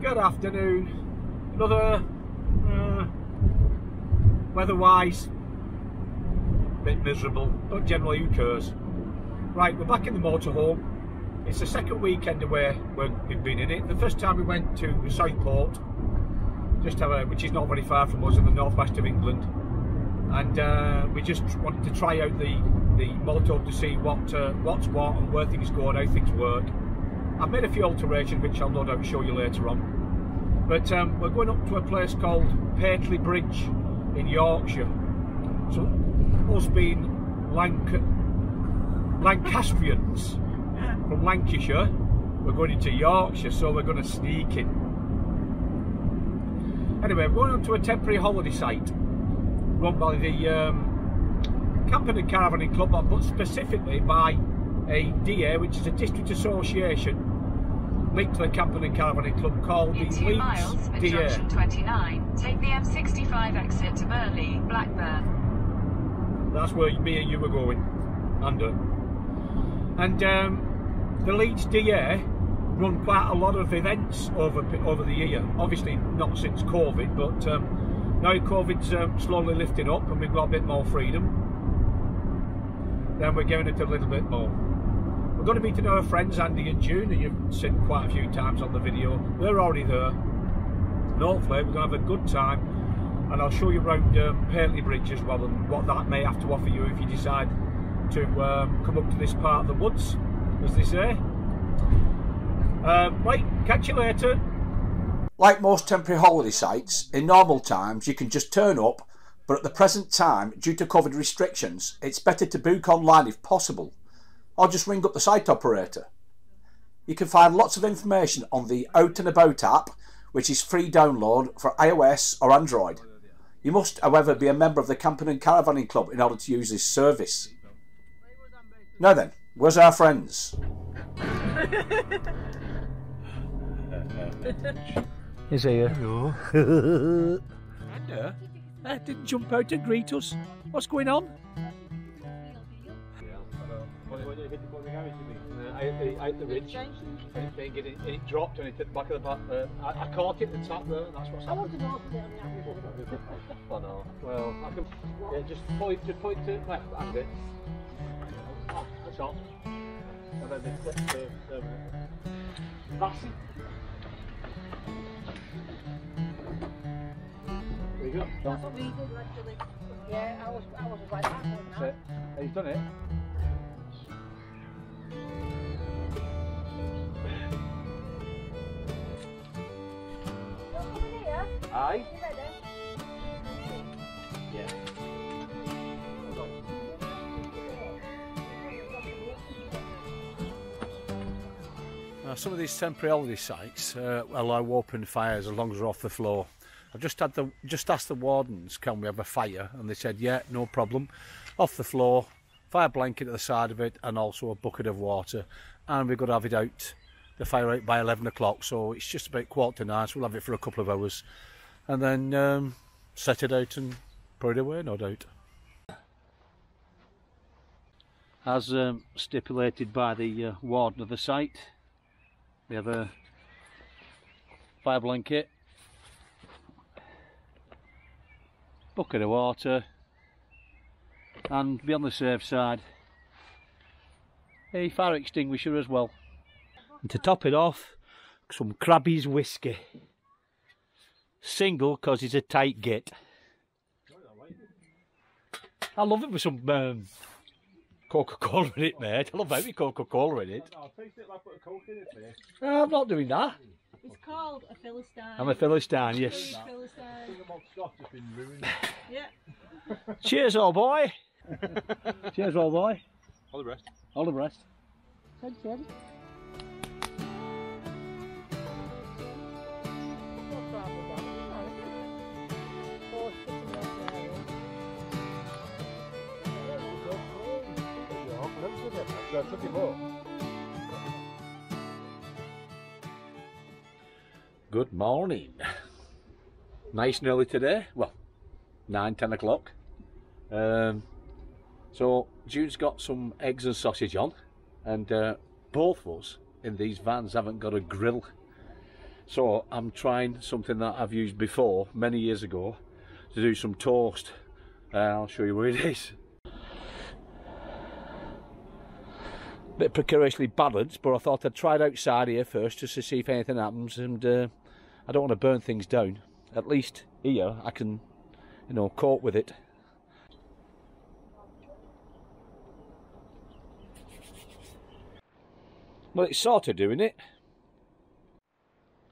Good afternoon. Another uh, weather-wise bit miserable, but generally who cares? Right, we're back in the motorhome. It's the second weekend away we've been in it. The first time we went to Southport, just a, which is not very far from us in the northwest of England, and uh, we just wanted to try out the the motorhome to see what uh, what's what and where things go and how things work. I've made a few alterations which I'll no doubt show you later on. But um, we're going up to a place called Pateley Bridge in Yorkshire. So us being Lanc Lancastrians from Lancashire, we're going into Yorkshire, so we're going to sneak in. Anyway, we're going on to a temporary holiday site run by the um, Camping and Caravanning Club, but specifically by a DA, which is a district association linked to the Camping and Caravanning Club called In the two Leeds miles at DA. junction 29, take the M65 exit to Burnley, Blackburn. That's where me and you were going, under. And um, the Leeds DA run quite a lot of events over over the year. Obviously not since COVID, but um, now COVID's um, slowly lifting up and we've got a bit more freedom. Then we're giving it a little bit more. We're going to meet our friends Andy and June, and you've seen quite a few times on the video. They're already there. And hopefully we're going to have a good time and I'll show you around um, Bridge as well and what that may have to offer you if you decide to um, come up to this part of the woods, as they say. Um, right, catch you later. Like most temporary holiday sites, in normal times you can just turn up, but at the present time, due to COVID restrictions, it's better to book online if possible, or just ring up the site operator. You can find lots of information on the Out and About app, which is free download for iOS or Android. You must, however, be a member of the Camping and Caravanning Club in order to use this service. Now then, where's our friends? Is he here? Hello. Anna, uh, didn't jump out to greet us. What's going on? Out the ridge and it, and it, and it dropped and it hit the back of the back. Uh, I, I caught it at the top there and that's what's happened. I know. Well, I can. Yeah, just point, just point to left and it. That's all. And then the, the, the, um, Lassie. There you go. That's what we did actually. Yeah, I was, I was like that. one That's now. it. Have you done it? Now, some of these temporary holiday sites uh, allow open fires as long as they're off the floor. I've just had the just asked the wardens, can we have a fire? And they said, yeah, no problem. Off the floor, fire blanket at the side of it, and also a bucket of water. And we've got to have it out, the fire out by 11 o'clock. So it's just about quarter to nine. So we'll have it for a couple of hours, and then um, set it out and put it away, no doubt. As um, stipulated by the uh, warden of the site, we have a fire blanket, bucket of water, and be on the safe side, a fire extinguisher as well. And to top it off, some Krabby's whiskey. Single because it's a tight git. I love it with some um, Coca-Cola in it, mate. I love having Coca-Cola in it. I'll taste it like put a coke in it there. No, I'm not doing that. It's called a Philistine. I'm a Philistine, yes. Philistine. Think about Scotch has been ruined. Yeah. Cheers, old boy. Cheers, old boy. All the rest. All the best. Thanks, Ed. Good morning. Nice and early today. Well, nine, ten o'clock. Um, so Jude's got some eggs and sausage on, and uh, both of us in these vans haven't got a grill. So I'm trying something that I've used before many years ago to do some toast. Uh, I'll show you where it is. Bit precariously balanced, but I thought I'd try it outside here first just to see if anything happens. And uh, I don't want to burn things down. At least here I can, you know, cope with it. Well, it's sort of doing it.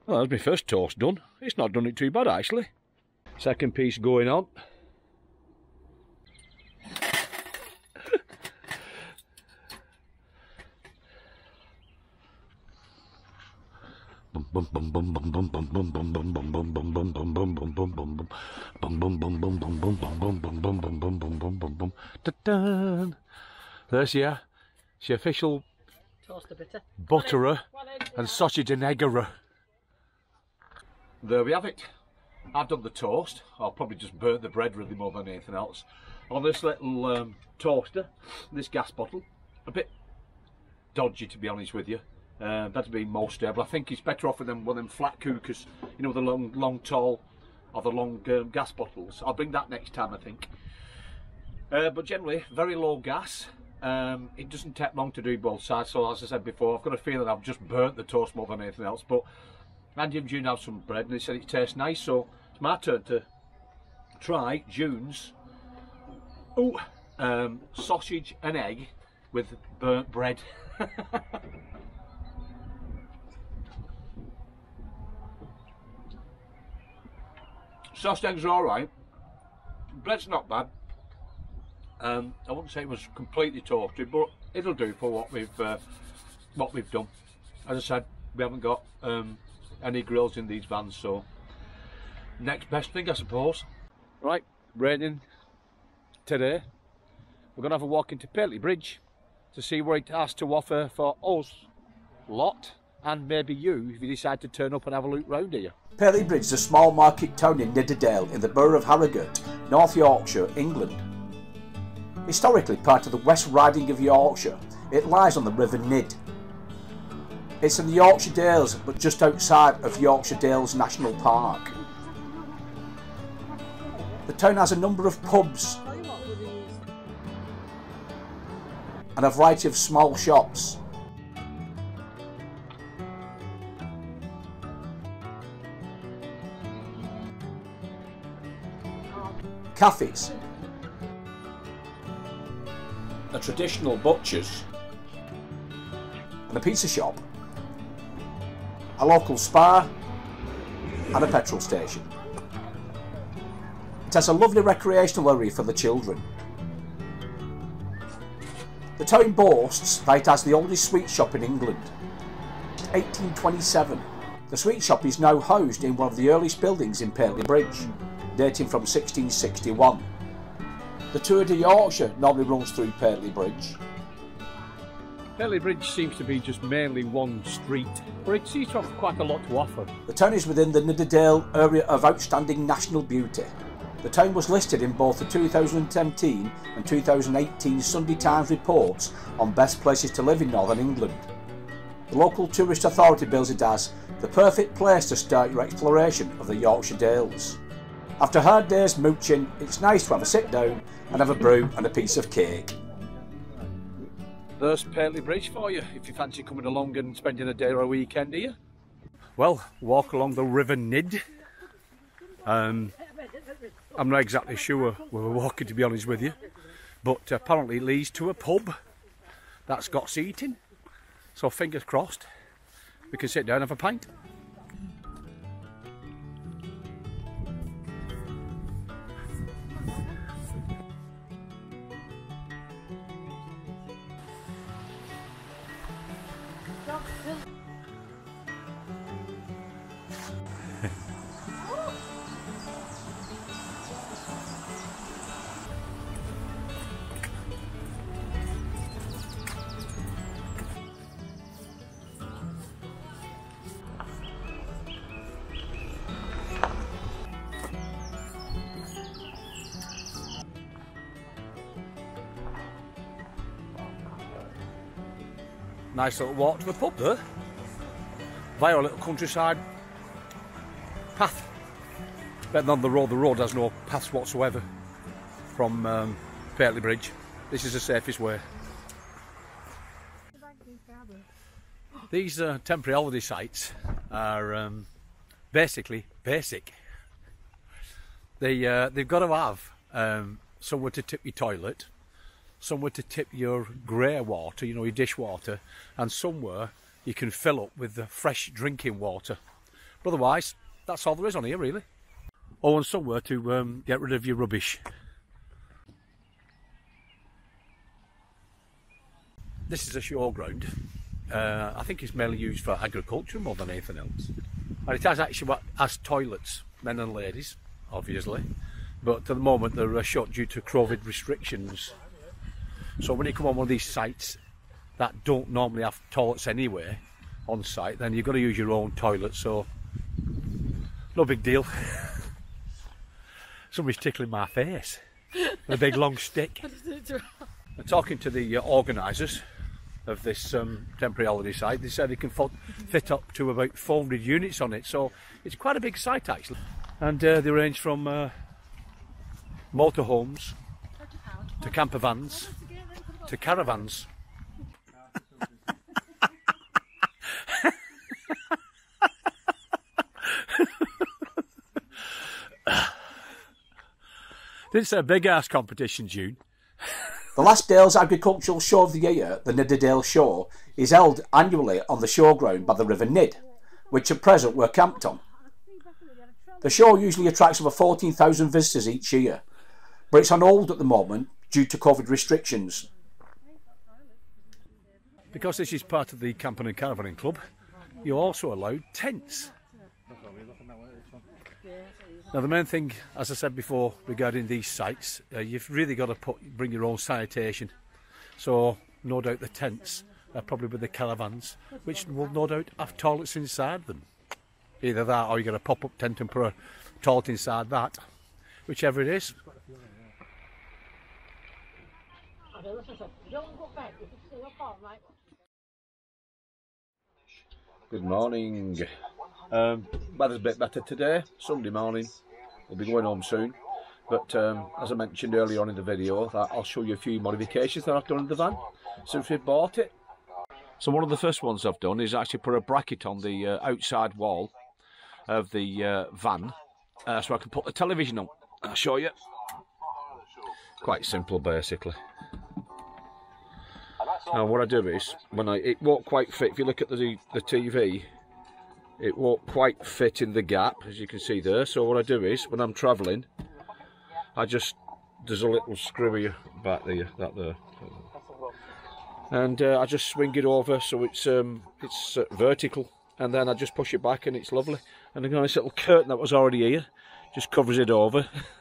Well, that's my first toast done. It's not done it too bad, actually. Second piece going on. There's official Toast the bitter. Butterer and sausage and eggerer. There we have it. I've done the toast. I'll probably just burnt the bread really more than anything else. On this little um, toaster, this gas bottle, a bit dodgy to be honest with you. Uh, that'd be more stable. I think it's better off with them one of them flat cookers, you know, the long, long, tall, or the long um, gas bottles. I'll bring that next time, I think. Uh, but generally, very low gas. Um, it doesn't take long to do both sides. So as I said before, I've got a feeling I've just burnt the toast more than anything else. But Andy and June have some bread, and they said it tastes nice. So it's my turn to try June's ooh, um, sausage and egg with burnt bread. Sausage eggs are all right. Bread's not bad. Um, I wouldn't say it was completely toasted, but it'll do for what we've uh, what we've done. As I said, we haven't got um, any grills in these vans, so next best thing, I suppose. Right, raining today. We're going to have a walk into Pateley Bridge to see what it has to offer for us lot and maybe you if you decide to turn up and have a look round here. Pateley Bridge is a small market town in Nidderdale in the borough of Harrogate, North Yorkshire, England. Historically part of the West Riding of Yorkshire, it lies on the River Nid. It's in the Yorkshire Dales but just outside of Yorkshire Dales National Park. The town has a number of pubs and a variety of small shops. Cafes. Traditional butcher's. And a pizza shop. A local spa. And a petrol station. It has a lovely recreational area for the children. The town boasts that it has the oldest sweet shop in England. 1827. The sweet shop is now housed in one of the earliest buildings in Pateley Bridge, dating from 1661. The Tour de Yorkshire normally runs through Pateley Bridge. Pateley Bridge seems to be just mainly one street, but it seems to have quite a lot to offer. The town is within the Nidderdale area of outstanding national beauty. The town was listed in both the 2017 and 2018 Sunday Times reports on best places to live in Northern England. The local tourist authority bills it as the perfect place to start your exploration of the Yorkshire Dales. After a hard day's mooching, it's nice to have a sit down and have a brew and a piece of cake. There's Pateley Bridge for you if you fancy coming along and spending a day or a weekend here. Well, walk along the River Nid. Um, I'm not exactly sure where we're walking, to be honest with you, but apparently it leads to a pub that's got seating. So fingers crossed, we can sit down and have a pint. Nice little walk to the pub there. Via a little countryside path. Better than the road. The road has no paths whatsoever from um, Bridge. This is the safest way. These uh, temporary holiday sites are um, basically basic. They uh, they've got to have um, somewhere to tip your toilet, somewhere to tip your grey water, you know, your dishwater, and somewhere you can fill up with the fresh drinking water. But otherwise, that's all there is on here, really. Oh, and somewhere to um, get rid of your rubbish. This is a show ground. Uh, I think it's mainly used for agriculture more than anything else. And it has actually has toilets, men and ladies, obviously. But at the moment they're uh, shut due to COVID restrictions. So when you come on one of these sites that don't normally have toilets anyway on site, then you've got to use your own toilet. So no big deal. Somebody's tickling my face with a big long stick. I'm talking to the uh, organisers of this um, temporary holiday site. They said they can fit up to about 400 units on it, so it's quite a big site actually. And uh, they range from uh, motorhomes to camper vans to caravans. This is a big ass competition, June. The last Dales agricultural show of the year, the Nidderdale Show, is held annually on the showground by the River Nid, which at present we're camped on. The show usually attracts over 14,000 visitors each year, but it's on hold at the moment due to COVID restrictions. Because this is part of the camping and caravanning club, you're also allowed tents. Now the main thing, as I said before, regarding these sites, uh, you've really got to put, bring your own sanitation. So no doubt the tents are probably with the caravans, which will no doubt have toilets inside them. Either that, or you get a pop-up tent and put a toilet inside that, whichever it is. Good morning. Um, weather's a bit better today, Sunday morning. We'll be going home soon. But um, as I mentioned earlier on in the video, I'll show you a few modifications that I've done in the van since we bought it. So one of the first ones I've done is actually put a bracket on the uh, outside wall of the uh, van uh, so I can put the television on. I'll show you. Quite simple basically. Now what I do is, when I it won't quite fit, if you look at the, the TV, it won't quite fit in the gap as you can see there. So what I do is when I'm travelling I just there's a little screwy back there that there. And uh, I just swing it over so it's um, it's uh, vertical. And then I just push it back and it's lovely. And a nice little curtain that was already here just covers it over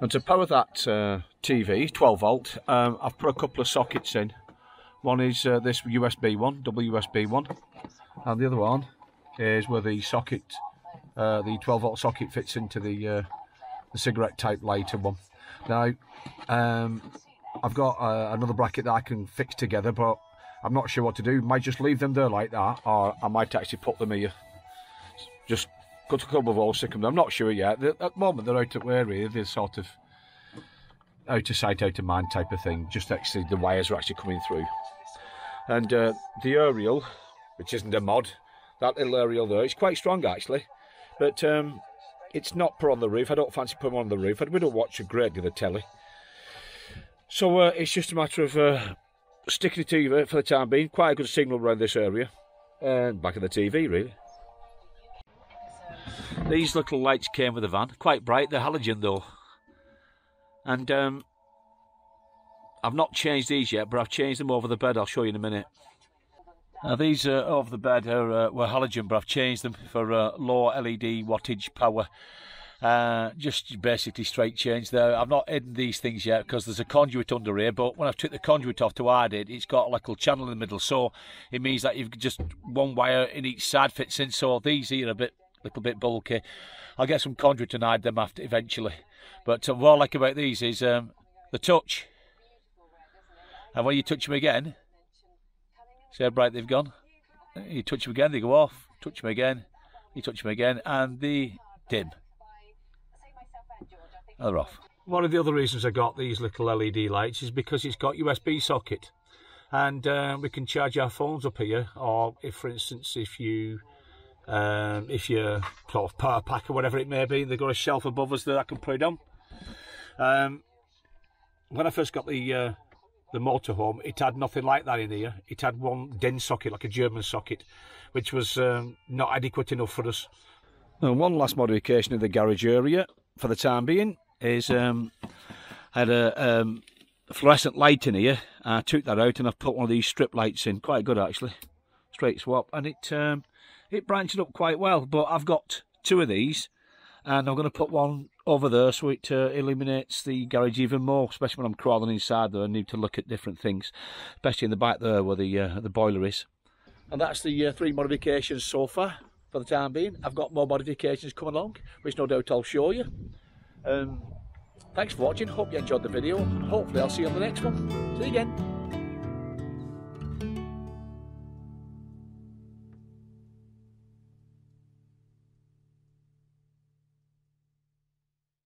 and to power that uh, TV 12 volt um, I've put a couple of sockets in one is uh, this USB one double USB one and the other one is where the socket, uh, the 12 volt socket fits into the, uh, the cigarette type lighter one. Now, um, I've got uh, another bracket that I can fix together, but I'm not sure what to do. Might just leave them there like that, or I might actually put them here. Just cut a couple of holes, stick. I'm not sure yet. At the moment, they're out of area. They're sort of out of sight, out of mind type of thing. Just actually, the wires are actually coming through. And uh, the aerial which isn't a mod. That little aerial there, it's quite strong actually, but um, it's not put on the roof. I don't fancy putting on the roof. We don't watch a great deal of telly. So uh, it's just a matter of uh, sticking the TV for the time being. Quite a good signal around this area. And back of the TV, really. These little lights came with the van. Quite bright. They're halogen, though. And um, I've not changed these yet, but I've changed them over the bed. I'll show you in a minute. Now these uh, over the bed are, uh, were halogen, but I've changed them for uh, low LED wattage power. Uh, just basically straight change there. I've not hidden these things yet because there's a conduit under here, but when I've took the conduit off to hide it, it's got a little channel in the middle, so it means that you've just one wire in each side fits in. So these here are a bit, little bit bulky. I'll get some conduit and hide them after eventually. But uh, what I like about these is um, the touch, and when you touch them again, See how bright they've gone? You touch them again, they go off. Touch them again, you touch them again, and the dim. Oh, they're off. One of the other reasons I got these little LED lights is because it's got USB socket, and uh, we can charge our phones up here. Or if, for instance, if you um, if you're sort of power pack or whatever it may be, they've got a shelf above us that I can put it on. Um, when I first got the uh, the motorhome, it had nothing like that in here. It had one DIN socket, like a German socket, which was um, not adequate enough for us. And one last modification of the garage area for the time being is um, I had a um, fluorescent light in here. I took that out and I've put one of these strip lights in. Quite good actually, straight swap, and it um, it branched up quite well. But I've got two of these, and I'm going to put one over there so it uh, illuminates the garage even more, especially when I'm crawling inside there and need to look at different things, especially in the back there where the uh, the boiler is. And that's the uh, three modifications so far for the time being. I've got more modifications coming along, which no doubt I'll show you. Um, thanks for watching, hope you enjoyed the video, hopefully I'll see you on the next one. See you again.